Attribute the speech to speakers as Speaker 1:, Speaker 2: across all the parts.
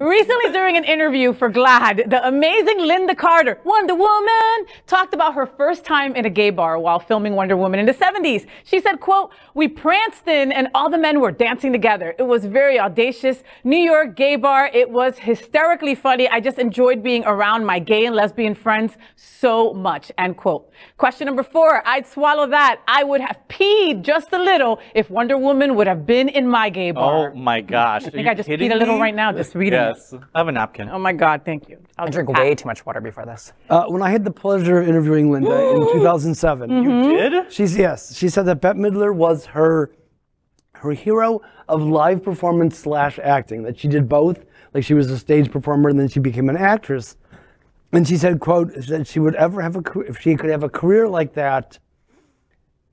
Speaker 1: Recently, during an interview for GLAAD, the amazing Lynda Carter, Wonder Woman, talked about her first time in a gay bar while filming Wonder Woman in the 70s. She said, quote, we pranced in and all the men were dancing together. It was very audacious. New York gay bar. It was hysterically funny. I just enjoyed being around my gay and lesbian friends so much, end quote. Question number four, I'd swallow that. I would have peed just a little if Wonder Woman would have been in my gay bar.
Speaker 2: Oh my gosh.
Speaker 1: I think I just peed a little right now just reading.
Speaker 2: Yes. I have a napkin.
Speaker 1: Oh my God, thank you. I'll
Speaker 3: I drink
Speaker 1: just-
Speaker 3: way too much water before this.
Speaker 4: Uh, when I had the pleasure of interviewing Lynda in 2007,
Speaker 1: Mm-hmm.
Speaker 2: Did?
Speaker 4: she's yes, she said that Bette Midler was her her hero of live performance slash acting. That she did both. Like she was a stage performer and then she became an actress. And she said, "quote that she would ever have a car- if she could have a career like that."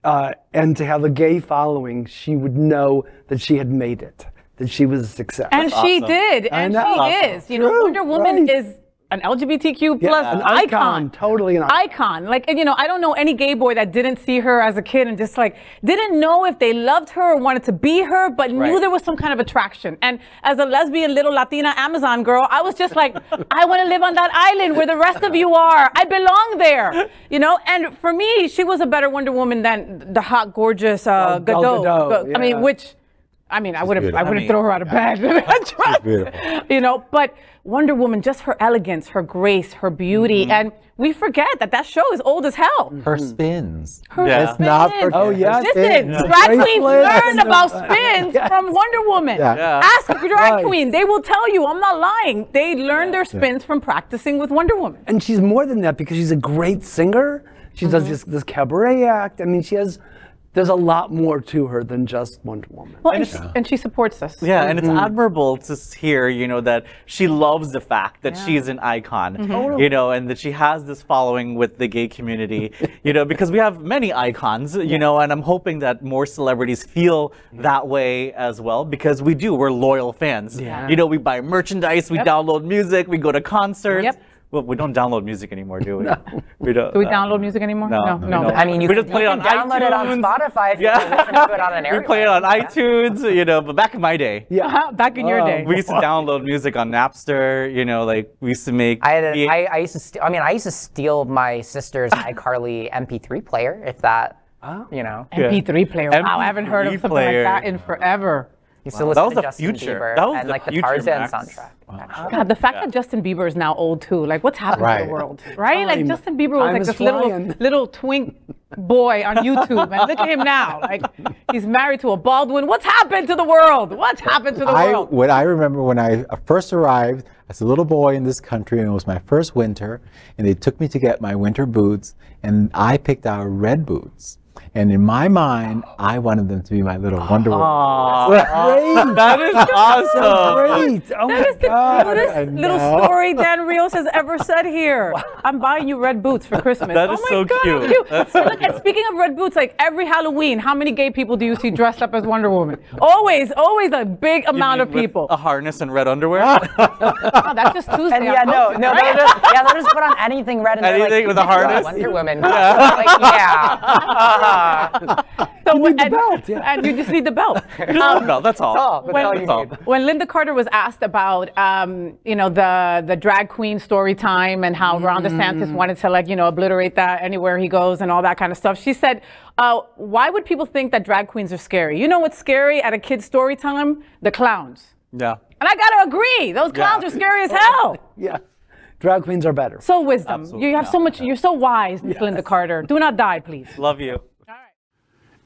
Speaker 4: Uh, and to have a gay following, she would know that she had made it, that she was a success.
Speaker 1: And she did, and she
Speaker 4: know.
Speaker 1: is. You know, Wonder Woman
Speaker 4: right.
Speaker 1: is an LGBTQ
Speaker 4: Yeah,
Speaker 1: plus
Speaker 4: an
Speaker 1: icon.
Speaker 4: icon, totally an icon.
Speaker 1: icon. Like, and, you know, I don't know any gay boy that didn't see her as a kid and just like didn't know if they loved her or wanted to be her, but knew there was some kind of attraction. And as a lesbian little Latina Amazon girl, I was just like, I want to live on that island where the rest of you are. I belong there. You know, and for me, she was a better Wonder Woman than the hot, gorgeous uh,
Speaker 4: Gal
Speaker 1: Gadot.
Speaker 4: Gadot,
Speaker 1: I mean,
Speaker 4: yeah.
Speaker 1: which. I mean, I wouldn't. I wouldn't
Speaker 2: I mean,
Speaker 1: throw her out of bed. That's right.
Speaker 5: beautiful.
Speaker 1: You know, but Wonder Woman, just her elegance, her grace, her beauty,
Speaker 4: Mm-hmm.
Speaker 1: and we forget that that show is old as hell.
Speaker 5: Her spins.
Speaker 1: Her
Speaker 2: Yeah.
Speaker 5: Let's not
Speaker 1: spins.
Speaker 5: forget
Speaker 4: Oh, yeah.
Speaker 1: Listen,
Speaker 4: Yeah.
Speaker 1: drag queens learn about spins
Speaker 4: Yes.
Speaker 1: from Wonder Woman.
Speaker 5: Yeah.
Speaker 2: Yeah.
Speaker 1: Ask a drag
Speaker 4: Right.
Speaker 1: queen; they will tell you. I'm not lying. They learn their spins from practicing with Wonder Woman.
Speaker 4: and she's more than that because she's a great singer. She does
Speaker 1: Mm-hmm.
Speaker 4: this, this cabaret act. I mean, she has. There's a lot more to her than just Wonder Woman.
Speaker 1: Well, and, she, and she supports us.
Speaker 2: Yeah, and it's
Speaker 1: Mm-hmm.
Speaker 2: admirable to hear, you know, that she loves the fact that she's an icon,
Speaker 1: Mm-hmm.
Speaker 2: you know, and that she has this following with the gay community, you know, because we have many icons, you know, and I'm hoping that more celebrities feel that way as well, because we do, we're loyal fans.
Speaker 4: Yeah.
Speaker 2: You know, we buy merchandise, we
Speaker 1: Yep.
Speaker 2: download music, we go to concerts.
Speaker 1: Yep.
Speaker 2: Well, we don't download music anymore, do we? We don't.
Speaker 1: Do we
Speaker 2: uh,
Speaker 1: download music anymore?
Speaker 2: No,
Speaker 1: no.
Speaker 2: no.
Speaker 3: I mean, you
Speaker 2: We
Speaker 3: can,
Speaker 2: just play
Speaker 3: you
Speaker 2: it on
Speaker 3: can download it on. Spotify if
Speaker 2: Yeah.
Speaker 3: want to listen to it on an
Speaker 2: we play it on iTunes, you know, but back in my day.
Speaker 4: Yeah.
Speaker 1: Uh-huh, Back in your
Speaker 4: Oh,
Speaker 1: day.
Speaker 2: We used to download music on Napster, you know, like we used to make.
Speaker 3: I, had a,
Speaker 2: the-
Speaker 3: I, I used to. St- I mean, I used to steal my sister's iCarly MP3 player, if that. You know,
Speaker 1: MP3 player. Wow, I haven't heard of something
Speaker 2: player.
Speaker 1: like that in forever.
Speaker 3: Used to listen
Speaker 2: That was
Speaker 3: to
Speaker 2: the
Speaker 3: Justin
Speaker 2: future.
Speaker 3: Bieber
Speaker 2: That was
Speaker 3: and
Speaker 2: the
Speaker 3: like the
Speaker 2: future,
Speaker 3: Tarzan
Speaker 2: Max.
Speaker 3: soundtrack. actually.
Speaker 1: God, the fact that Justin Bieber is now old too. Like, what's happened to the world, right? Like Justin Bieber was like
Speaker 4: is
Speaker 1: this little little twink boy on YouTube, and look at him now. Like, he's married to a Baldwin. What's happened to the world? What's happened to the
Speaker 5: I,
Speaker 1: world?
Speaker 5: what I remember when I uh, first arrived as a little boy in this country, and it was my first winter, and they took me to get my winter boots, and I picked out red boots. And in my mind, I wanted them to be my little Wonder Woman.
Speaker 4: Great.
Speaker 2: that is awesome.
Speaker 4: Great. Oh
Speaker 1: That
Speaker 4: my
Speaker 1: is the
Speaker 4: God.
Speaker 1: cutest little story Dan Rios has ever said here. I'm buying you red boots for Christmas.
Speaker 2: That
Speaker 1: oh
Speaker 2: is
Speaker 1: my
Speaker 2: so
Speaker 1: God,
Speaker 2: cute.
Speaker 1: how cute.
Speaker 2: That's so
Speaker 1: Look, and speaking of red boots, like every Halloween, how many gay people do you see dressed up as Wonder Woman? Always, always a big
Speaker 2: You
Speaker 1: amount
Speaker 2: mean
Speaker 1: of
Speaker 2: with
Speaker 1: people.
Speaker 2: A harness and red underwear.
Speaker 1: Oh, that's just Tuesday.
Speaker 3: And yeah, no, no,
Speaker 1: right?
Speaker 3: they'll just, yeah, they'll just put on anything red and they're
Speaker 2: Anything
Speaker 3: like,
Speaker 2: with a
Speaker 3: "This is
Speaker 2: harness?"
Speaker 3: Wonder Woman. like, yeah. Uh-huh.
Speaker 1: So
Speaker 4: You need the
Speaker 1: and,
Speaker 4: belt, yeah.
Speaker 1: and you just need the belt.
Speaker 2: Um, no, that's all.
Speaker 3: all. That's
Speaker 1: when,
Speaker 3: all you need.
Speaker 1: when Lynda Carter was asked about, um, you know, the the drag queen story time and how Ron
Speaker 3: Mm.
Speaker 1: DeSantis wanted to like, you know, obliterate that anywhere he goes and all that kind of stuff, she said, uh, "Why would people think that drag queens are scary? You know what's scary at a kid's story time? The clowns."
Speaker 2: Yeah.
Speaker 1: And I gotta agree, those clowns are scary as hell.
Speaker 4: Yeah. Drag queens are better.
Speaker 1: So wisdom.
Speaker 2: Absolutely
Speaker 1: You have so much. You're so wise, Miss Lynda Carter. Do not die, please.
Speaker 2: Love you.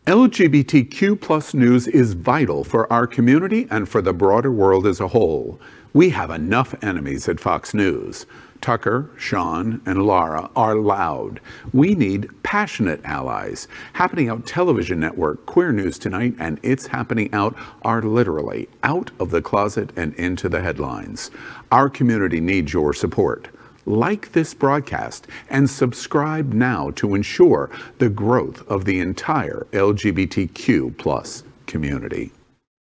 Speaker 6: LGBTQ plus news is vital for our community and for the broader world as a whole. We have enough enemies at Fox News. Tucker, Sean, and Lara are loud. We need passionate allies. Happening Out Television Network, Queer News Tonight, and It's Happening Out are literally out of the closet and into the headlines. Our community needs your support. Like this broadcast and subscribe now to ensure the growth of the entire LGBTQ plus community.